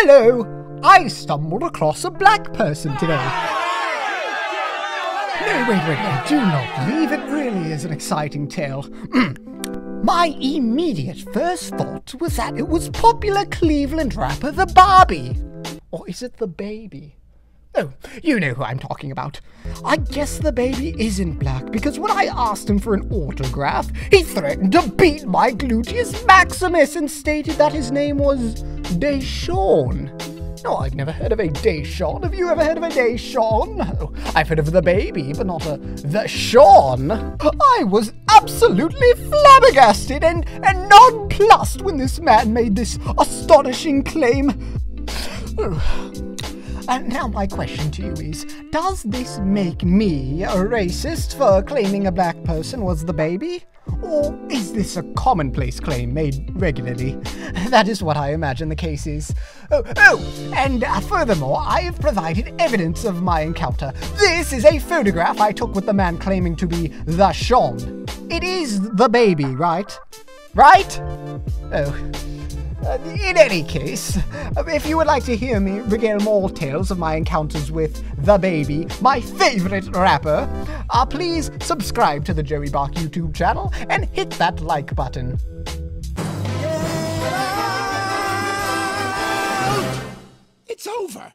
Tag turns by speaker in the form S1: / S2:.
S1: Hello! I stumbled across a black person today. No, wait, wait, wait, do not leave. It really is an exciting tale. Hmm. My immediate first thought was that it was popular Cleveland rapper The Barbie. Or is it DaBaby? Oh, you know who I'm talking about. I guess DaBaby isn't black because when I asked him for an autograph, he threatened to beat my gluteus maximus and stated that his name was Deshawn. No, I've never heard of a Deshawn. Have you ever heard of a Deshawn? No, I've heard of DaBaby, but not a the Sean. I was absolutely flabbergasted and, and nonplussed when this man made this astonishing claim. And now my question to you is, does this make me a racist for claiming a black person was DaBaby? Or is this a commonplace claim made regularly? That is what I imagine the case is. Oh, oh, and uh, furthermore, I have provided evidence of my encounter. This is a photograph I took with the man claiming to be the Sean. It is DaBaby, right? Right? Oh. Uh, in any case, if you would like to hear me regale more tales of my encounters with DaBaby, my favorite rapper, uh, please subscribe to the Joeybar YouTube channel and hit that like button.
S2: It's over.